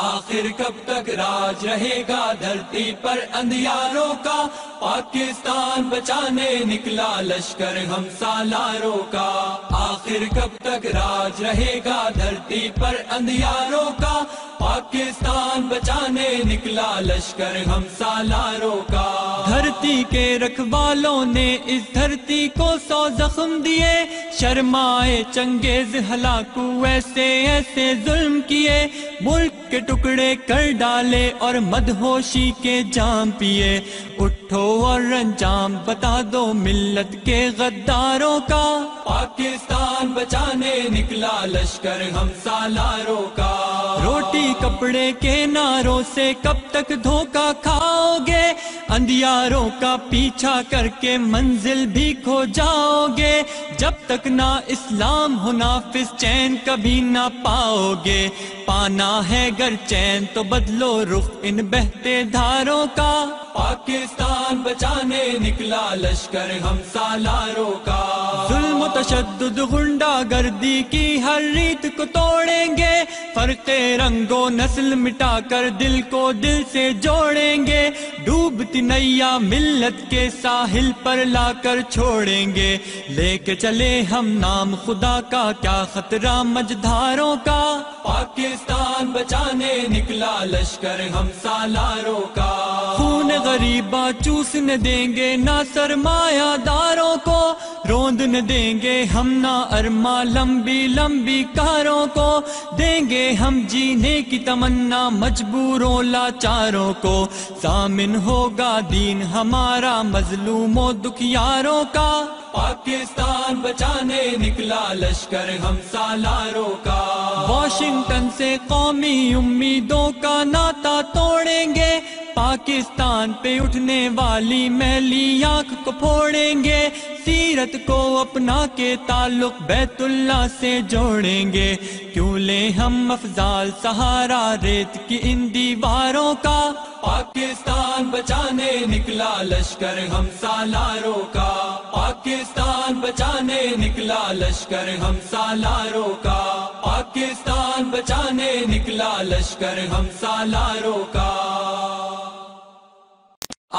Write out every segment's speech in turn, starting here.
आखिर कब तक राज रहेगा धरती पर अंधियारों का? पाकिस्तान बचाने निकला लश्कर हम सालारों का। आखिर कब तक राज रहेगा धरती पर अंधियारों का? पाकिस्तान बचाने निकला लश्कर हम सालारों का। धरती के रखवालों ने इस धरती को सौ जख्म दिए। शर्माए, चंगेज हलाकू, ऐसे ऐसे जुल्म किए। मुल्क के टुकड़े कर डाले और मदहोशी के जाम पिए। उठो और अंजाम, बता दो मिल्लत के गद्दारों का। पाकिस्तान बचाने निकला लश्कर हम सालारों का। रोटी कपड़े के नारों से कब तक धोखा खाओगे? अंधियारों का पीछा करके मंजिल भी खो जाओगे। जब तक ना इस्लाम हो नाफिस, चैन कभी ना पाओगे। पाना है गर चैन तो बदलो रुख इन बहते धारों का। पाकिस्तान बचाने निकला लश्कर हम सालारों का। जुल्म तशद गुंडा गर्दी की हर रीत को तोड़ेंगे। फरते रंगो नस्ल मिटाकर दिल को दिल से जोड़ेंगे। डूबती नैया मिल्लत के साहिल पर लाकर छोड़ेंगे। लेके चले हम नाम खुदा का, क्या खतरा मझधारों का? पाकिस्तान बचाने निकला लश्कर हम सालारों का। खून गरीबा चूसने देंगे ना सरमायादारों को। रोंद न देंगे हम ना अरमा, लंबी लंबी कारों को। देंगे हम जीने की तमन्ना, मजबूरों, लाचारों को। सामिन होगा दीन हमारा, मजलूमों, दुखियारों का। पाकिस्तान बचाने निकला लश्कर हम सालारों का। वॉशिंगटन से कौमी उम्मीदों का नाता तोड़ेंगे। पाकिस्तान पे उठने वाली मैली आँख को फोड़ेंगे, सीरत को अपना के ताल्लुक बैतुल्ला से जोड़ेंगे। क्यों ले हम अफजाल सहारा रेत की इन दीवारों का? पाकिस्तान बचाने निकला लश्कर हम सालारों का। पाकिस्तान बचाने निकला लश्कर हम सालारों का। पाकिस्तान बचाने निकला लश्कर हम सालारों का।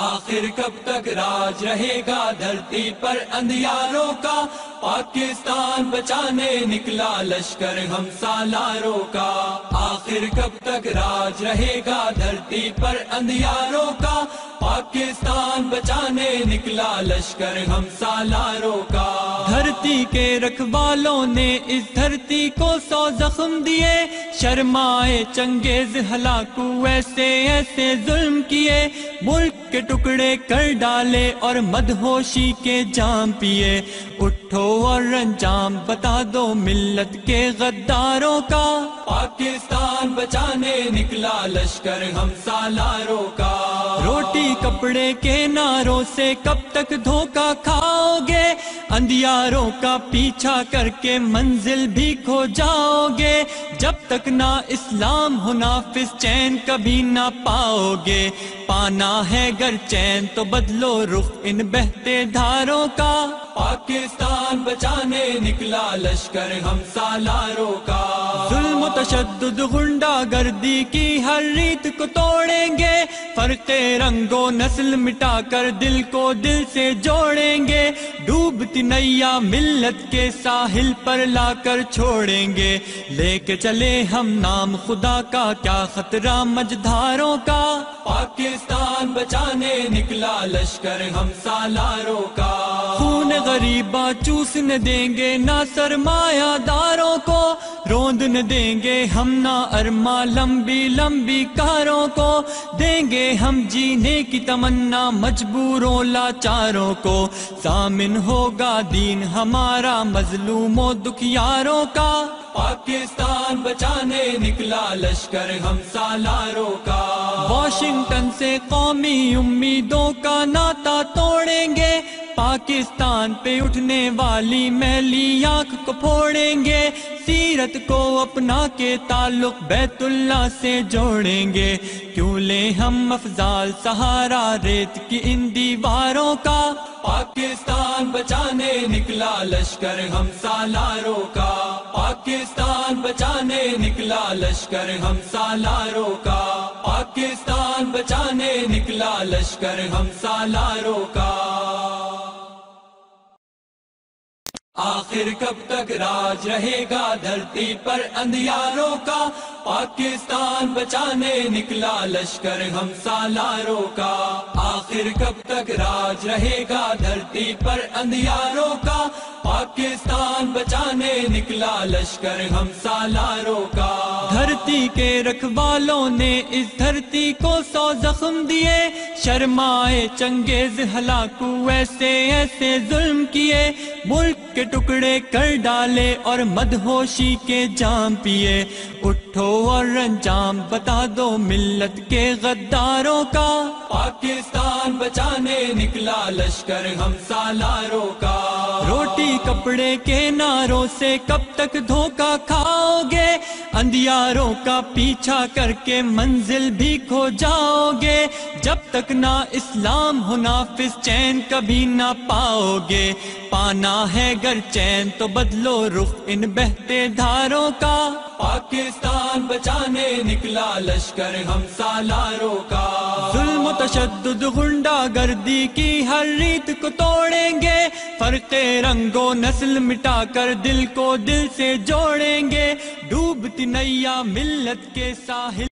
आखिर कब तक राज रहेगा धरती पर अंधियारों का? पाकिस्तान बचाने निकला लश्कर हम सालारों का। आखिर कब तक राज रहेगा धरती पर अंधियारों का? पाकिस्तान बचाने निकला लश्कर हम सालारों का। धरती के रखवालों ने इस धरती को सौ जख्म दिए। शर्माए चंगेज हलाकू ऐसे ऐसे जुल्म किए। मुल्क के टुकड़े कर डाले और मदहोशी के जाम पिए। उठो और अंजाम बता दो मिल्लत के गद्दारों का। पाकिस्तान बचाने निकला लश्कर हम सालारों का। कपड़े के नारों से कब तक धोखा खाओगे? अंधियारों का पीछा करके मंजिल भी खो जाओगे। जब तक ना इस्लाम हो नाफिस चैन कभी ना पाओगे। पाना है गर चैन तो बदलो रुख इन बहते धारों का। पाकिस्तान बचाने निकला लश्कर हम सालारों का। तशद गुंडा गर्दी की हर रीत को तोड़ेंगे। फरते रंगो नस्ल मिटा कर दिल को दिल से जोड़ेंगे। डूबती नैया मिल्लत के साहिल पर लाकर छोड़ेंगे। लेके चले हम नाम खुदा का, क्या खतरा मझधारों का? पाकिस्तान बचाने निकला लश्कर हम सालारों का। खून गरीबा चूसने देंगे ना सरमायादारों को। रोंद न देंगे हम ना अरमा, लंबी लंबी कारों को। देंगे हम जीने की तमन्ना, मजबूरों, लाचारों को। सामिन होगा दीन हमारा, मजलूमों, दुखियारों का। पाकिस्तान बचाने निकला लश्कर हम सालारों का। वॉशिंगटन से कौमी उम्मीदों का नाता तोड़ेंगे। पाकिस्तान पे उठने वाली मैली आँख को फोड़ेंगे, सीरत को अपना के ताल्लुक बैतुल्ला से जोड़ेंगे। क्यों ले हम अफजाल सहारा रेत की इन दीवारों का? पाकिस्तान बचाने निकला लश्कर हम सालारों का। पाकिस्तान बचाने निकला लश्कर हम सालारों का। पाकिस्तान बचाने निकला लश्कर हम सालारों का। आखिर कब तक राज रहेगा? धरती पर अंधियारों का। पाकिस्तान बचाने निकला लश्कर हम सालारों का। आखिर कब तक राज रहेगा? धरती पर अंधियारों का। पाकिस्तान बचाने निकला लश्कर हम सालारों का। धरती के रखवालों ने इस धरती को सौ जख्म दिए। शर्माए चंगेज हलाकू ऐसे ऐसे जुल्म किए। मुल्क के टुकड़े कर डाले और मदहोशी के जाम पिए। उठो और अंजाम बता दो मिल्लत के गद्दारों का। पाकिस्तान बचाने निकला लश्कर हम सालारों का। रोटी कपड़े के नारों से कब तक धोखा खाओगे? अंधियारों का पीछा करके मंजिल भी खो जाओगे। जब तक ना इस्लाम हो नाफिस, चैन कभी ना पाओगे। पाना है गर चैन तो बदलो रुख इन बहते धारों का। पाकिस्तान बचाने निकला लश्कर हम सालारों का। जुल्म तशद गुंडा गर्दी की हर रीत को तोड़ेंगे। फरते रंगो नस्ल मिटाकर दिल को दिल से जोड़ेंगे। डूबती नैया मिल्लत के साहिल।